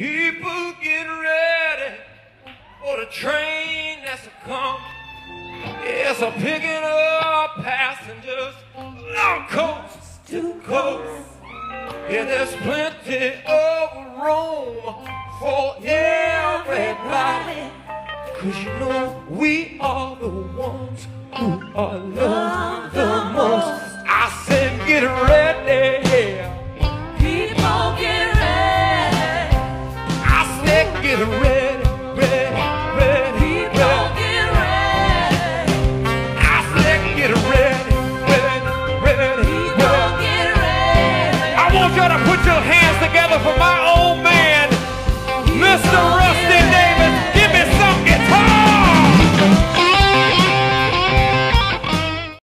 People get ready for the train that's a come. It's a picking up passengers on coast to coast. Yeah, there's plenty of room for everybody. Cause you know we are the ones who are loved Get red, red, red heat. Don't get red. I said get red, red, red heat. Don't get red. I want y'all to put your